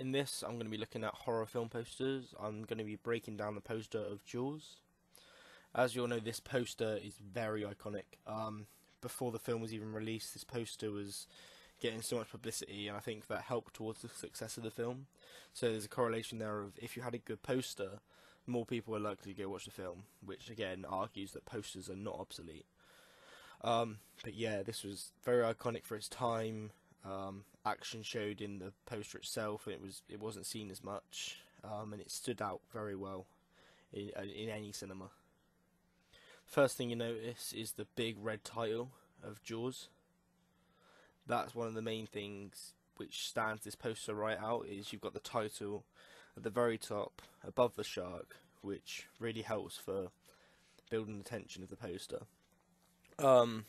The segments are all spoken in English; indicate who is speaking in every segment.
Speaker 1: in this, I'm going to be looking at horror film posters. I'm going to be breaking down the poster of Jaws. As you all know, this poster is very iconic. Um, before the film was even released, this poster was getting so much publicity, and I think that helped towards the success of the film. So there's a correlation there of if you had a good poster, more people are likely to go watch the film, which again argues that posters are not obsolete. Um, but yeah, this was very iconic for its time. Um, action showed in the poster itself, and it was it wasn't seen as much, um, and it stood out very well in, uh, in any cinema. First thing you notice is the big red title of Jaws. That's one of the main things which stands this poster right out. Is you've got the title at the very top above the shark, which really helps for building the tension of the poster. Um,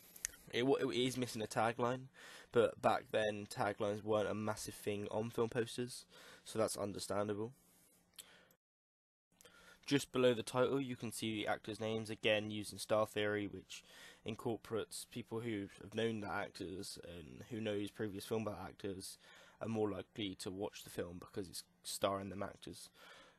Speaker 1: it, it is missing a tagline, but back then taglines weren't a massive thing on film posters, so that's understandable. Just below the title, you can see the actors' names again using star theory, which incorporates people who have known the actors and who knows previous film about actors are more likely to watch the film because it's starring them actors.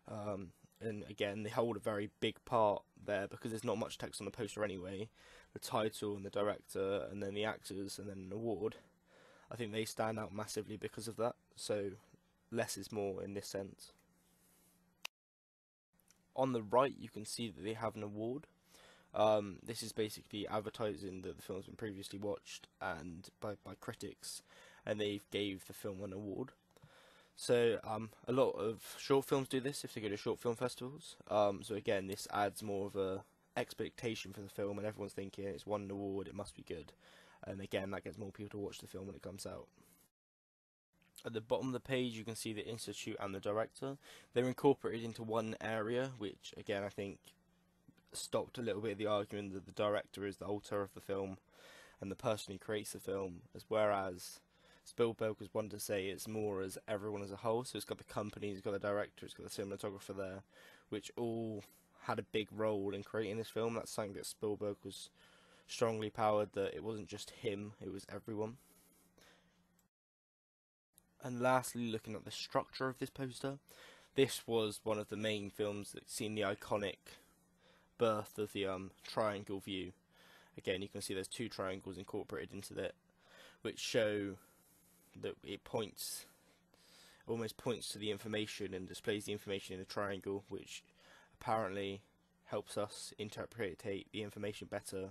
Speaker 1: Um, and again, they hold a very big part there because there's not much text on the poster anyway. The title and the director, and then the actors, and then an award. I think they stand out massively because of that. So less is more in this sense. On the right, you can see that they have an award. Um, this is basically advertising that the film's been previously watched and by, by critics, and they gave the film an award. So um, a lot of short films do this if they go to short film festivals. Um, so again, this adds more of a expectation for the film, and everyone's thinking it's won an award, it must be good. And again, that gets more people to watch the film when it comes out. At the bottom of the page, you can see the institute and the director. They're incorporated into one area, which again I think stopped a little bit of the argument that the director is the author of the film and the person who creates the film, as whereas Spielberg was one to say it's more as everyone as a whole. So it's got the company, it's got the director, it's got the cinematographer there, which all had a big role in creating this film. That's something that Spielberg was strongly powered that it wasn't just him, it was everyone. And lastly, looking at the structure of this poster, this was one of the main films that seen the iconic birth of the um, triangle view. Again, you can see there's two triangles incorporated into it, which show that it points, almost points to the information and displays the information in a triangle, which apparently helps us interpret the information better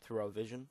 Speaker 1: through our vision.